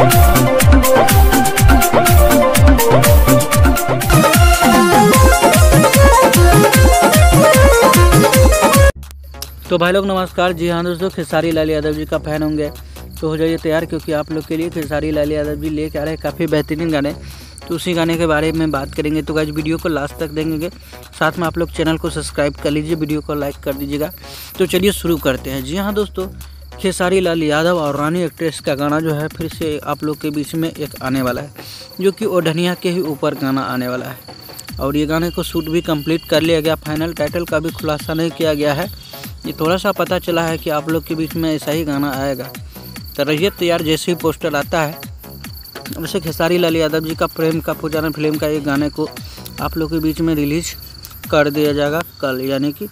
तो भाई लोग, नमस्कार। जी हाँ दोस्तों खेसारी लाल यादव जी का फ़ैन होंगे। तो हो जाइए तैयार, क्योंकि आप लोग के लिए खेसारी लाल यादव जी लेके आ रहे हैं काफ़ी बेहतरीन गाने। तो उसी गाने के बारे में बात करेंगे। तो आज वीडियो को लास्ट तक देंगे साथ में आप लोग चैनल को सब्सक्राइब कर लीजिए, वीडियो को लाइक कर दीजिएगा। तो चलिए शुरू करते हैं। जी हाँ दोस्तों खेसारी लाल यादव और रानी एक्ट्रेस का गाना जो है फिर से आप लोग के बीच में एक आने वाला है, जो कि ओढ़निया के ही ऊपर गाना आने वाला है। और ये गाने को शूट भी कंप्लीट कर लिया गया, फाइनल टाइटल का भी खुलासा नहीं किया गया है। ये थोड़ा सा पता चला है कि आप लोग के बीच में ऐसा ही गाना आएगा। तो रहिए तैयार, जैसे ही पोस्टर आता है। वैसे खेसारी लाल यादव जी का प्रेम का पुजारा फ़िल्म का एक गाने को आप लोग के बीच में रिलीज़ कर दिया जाएगा कल, यानी कि